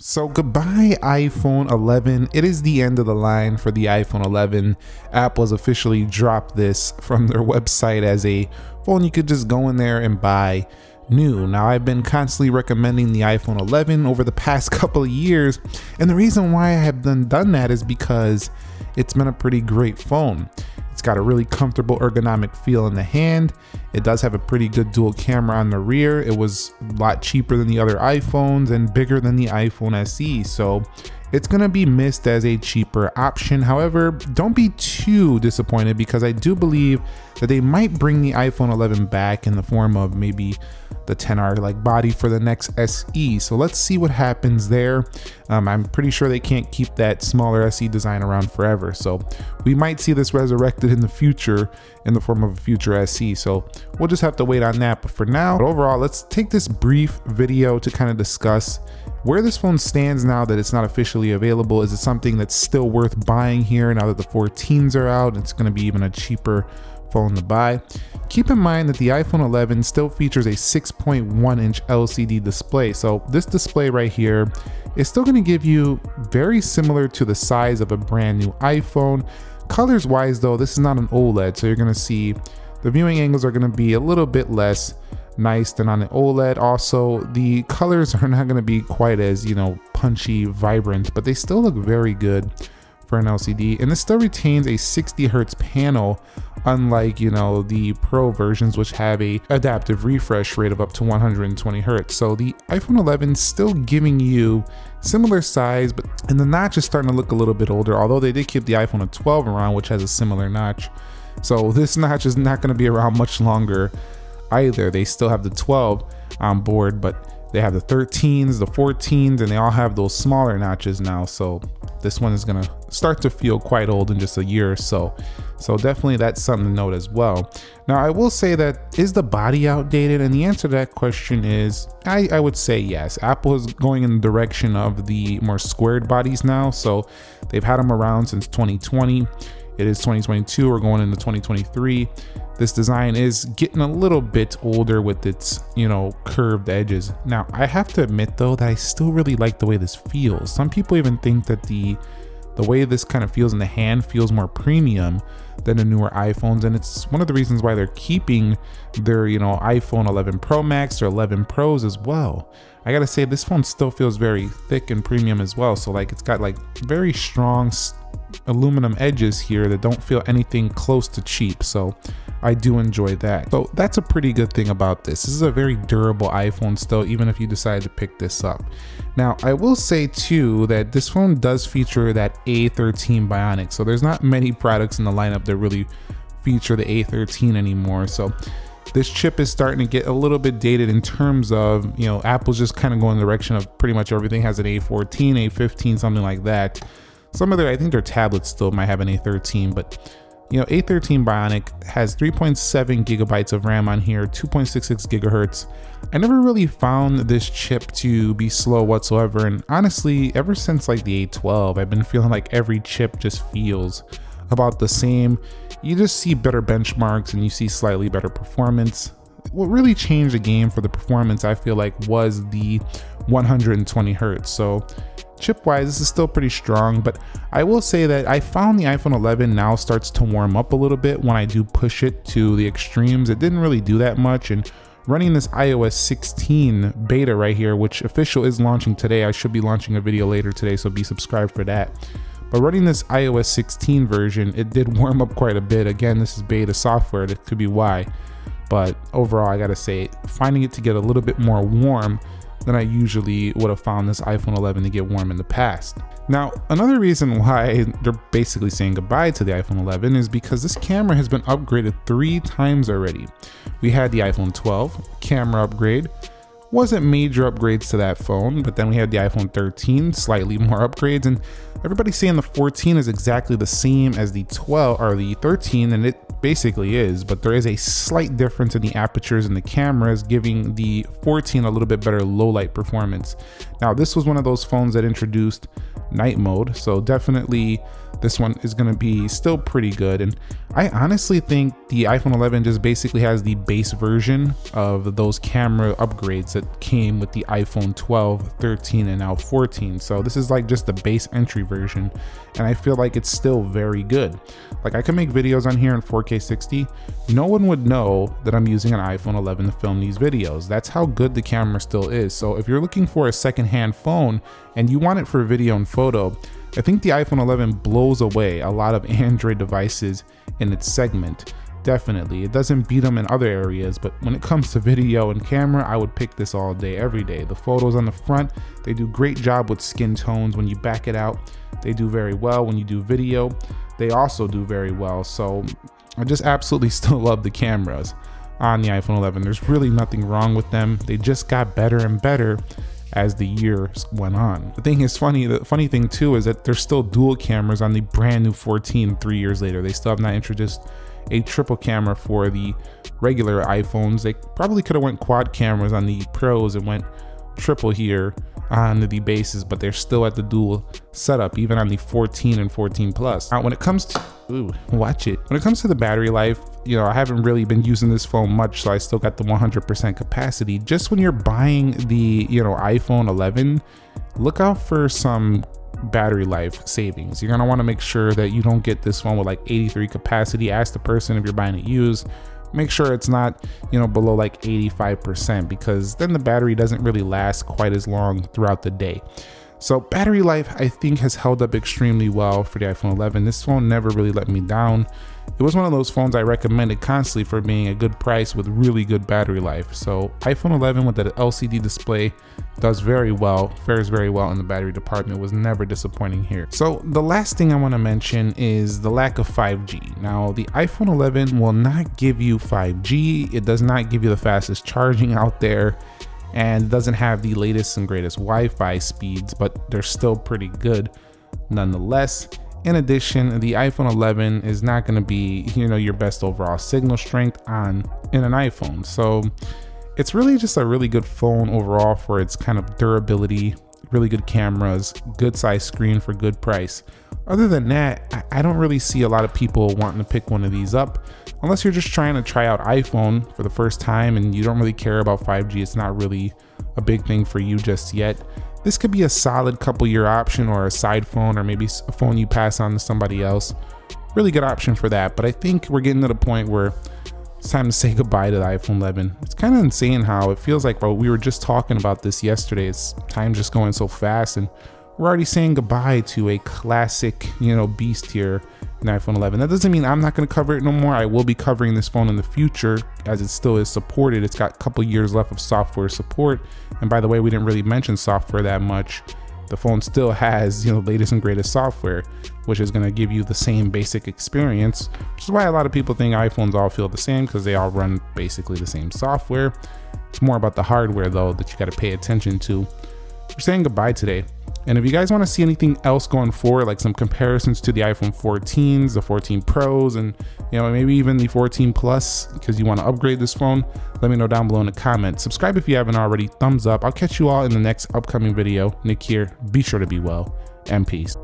So goodbye iPhone 11. It is the end of the line for the iPhone 11. Apple has officially dropped this from their website as a phone you could just go in there and buy new. Now I've been constantly recommending the iPhone 11 over the past couple of years and the reason why I have done, done that is because it's been a pretty great phone. Got a really comfortable ergonomic feel in the hand. It does have a pretty good dual camera on the rear. It was a lot cheaper than the other iPhones and bigger than the iPhone SE. So it's gonna be missed as a cheaper option. However, don't be too disappointed because I do believe that they might bring the iPhone 11 back in the form of maybe the XR like body for the next SE. So let's see what happens there. Um, I'm pretty sure they can't keep that smaller SE design around forever. So we might see this resurrected in the future in the form of a future SE. So we'll just have to wait on that. But for now, but overall, let's take this brief video to kind of discuss where this phone stands now that it's not officially available. Is it something that's still worth buying here now that the 14s are out? It's going to be even a cheaper phone to buy. Keep in mind that the iPhone 11 still features a 6.1 inch LCD display. So this display right here is still gonna give you very similar to the size of a brand new iPhone. Colors wise though, this is not an OLED. So you're gonna see the viewing angles are gonna be a little bit less nice than on an OLED. Also, the colors are not gonna be quite as, you know, punchy, vibrant, but they still look very good for an LCD. And this still retains a 60 hertz panel unlike you know the pro versions which have a adaptive refresh rate of up to 120 hertz so the iphone 11 still giving you similar size but and the notch is starting to look a little bit older although they did keep the iphone 12 around which has a similar notch so this notch is not going to be around much longer either they still have the 12 on board but they have the 13s, the 14s, and they all have those smaller notches now. So this one is gonna start to feel quite old in just a year or so. So definitely that's something to note as well. Now I will say that is the body outdated? And the answer to that question is I, I would say yes. Apple is going in the direction of the more squared bodies now. So they've had them around since 2020. It is 2022, we're going into 2023. This design is getting a little bit older with its, you know, curved edges. Now, I have to admit though that I still really like the way this feels. Some people even think that the the way this kind of feels in the hand feels more premium than the newer iPhones and it's one of the reasons why they're keeping their, you know, iPhone 11 Pro Max or 11 Pros as well. I gotta say this phone still feels very thick and premium as well. So like it's got like very strong aluminum edges here that don't feel anything close to cheap. So I do enjoy that. So that's a pretty good thing about this. This is a very durable iPhone still, even if you decide to pick this up. Now, I will say too that this phone does feature that A13 Bionic. So there's not many products in the lineup that really feature the A13 anymore. So this chip is starting to get a little bit dated in terms of, you know, Apple's just kind of going the direction of pretty much everything has an A14, A15, something like that. Some of their, I think their tablets still might have an A13, but you know, A13 Bionic has 3.7 gigabytes of RAM on here, 2.66 gigahertz. I never really found this chip to be slow whatsoever. And honestly, ever since like the A12, I've been feeling like every chip just feels about the same. You just see better benchmarks and you see slightly better performance. What really changed the game for the performance, I feel like, was the 120 hertz. So Chip wise, this is still pretty strong, but I will say that I found the iPhone 11 now starts to warm up a little bit when I do push it to the extremes. It didn't really do that much and running this iOS 16 beta right here, which official is launching today. I should be launching a video later today, so be subscribed for that. But running this iOS 16 version, it did warm up quite a bit. Again, this is beta software, that could be why. But overall, I gotta say, finding it to get a little bit more warm than I usually would have found this iPhone 11 to get warm in the past. Now, another reason why they're basically saying goodbye to the iPhone 11 is because this camera has been upgraded three times already. We had the iPhone 12 camera upgrade, wasn't major upgrades to that phone, but then we had the iPhone 13, slightly more upgrades, and everybody's saying the 14 is exactly the same as the 12 or the 13, and it basically is, but there is a slight difference in the apertures and the cameras, giving the 14 a little bit better low light performance. Now, this was one of those phones that introduced night mode, so definitely this one is going to be still pretty good. And I honestly think the iPhone 11 just basically has the base version of those camera upgrades that came with the iPhone 12, 13, and now 14. So this is like just the base entry version. And I feel like it's still very good. Like I can make videos on here in 4K 60. No one would know that I'm using an iPhone 11 to film these videos. That's how good the camera still is. So if you're looking for a secondhand phone and you want it for video and photo, I think the iPhone 11 blows away a lot of Android devices in its segment. Definitely. It doesn't beat them in other areas, but when it comes to video and camera, I would pick this all day, every day. The photos on the front, they do great job with skin tones. When you back it out, they do very well. When you do video, they also do very well. So I just absolutely still love the cameras on the iPhone 11. There's really nothing wrong with them. They just got better and better as the years went on. The thing is funny, the funny thing too is that there's still dual cameras on the brand new 14 three years later. They still have not introduced a triple camera for the regular iPhones. They probably could have went quad cameras on the Pros and went triple here on the bases, but they're still at the dual setup, even on the 14 and 14 Plus. Now, when it comes to, ooh, watch it. When it comes to the battery life, you know, I haven't really been using this phone much, so I still got the 100% capacity. Just when you're buying the, you know, iPhone 11, look out for some battery life savings. You're gonna wanna make sure that you don't get this phone with like 83 capacity. Ask the person if you're buying it used make sure it's not, you know, below like 85% because then the battery doesn't really last quite as long throughout the day. So battery life, I think has held up extremely well for the iPhone 11. This phone never really let me down. It was one of those phones I recommended constantly for being a good price with really good battery life. So iPhone 11 with that LCD display does very well, fares very well in the battery department, was never disappointing here. So the last thing I wanna mention is the lack of 5G. Now the iPhone 11 will not give you 5G. It does not give you the fastest charging out there and doesn't have the latest and greatest Wi-Fi speeds, but they're still pretty good nonetheless. In addition, the iPhone 11 is not going to be, you know, your best overall signal strength on in an iPhone. So it's really just a really good phone overall for its kind of durability, really good cameras, good size screen for good price. Other than that, I don't really see a lot of people wanting to pick one of these up unless you're just trying to try out iPhone for the first time and you don't really care about 5G. It's not really a big thing for you just yet. This could be a solid couple year option or a side phone or maybe a phone you pass on to somebody else. Really good option for that. But I think we're getting to the point where it's time to say goodbye to the iPhone 11. It's kind of insane how it feels like, bro, we were just talking about this yesterday. It's time just going so fast and we're already saying goodbye to a classic, you know, beast here in iPhone 11. That doesn't mean I'm not going to cover it no more. I will be covering this phone in the future as it still is supported. It's got a couple years left of software support. And by the way, we didn't really mention software that much. The phone still has, you know, latest and greatest software, which is going to give you the same basic experience, which is why a lot of people think iPhones all feel the same because they all run basically the same software. It's more about the hardware though that you got to pay attention to. We're saying goodbye today. And if you guys want to see anything else going forward, like some comparisons to the iPhone 14s, the 14 Pros, and you know maybe even the 14 Plus, because you want to upgrade this phone, let me know down below in the comments. Subscribe if you haven't already. Thumbs up. I'll catch you all in the next upcoming video. Nick here. Be sure to be well and peace.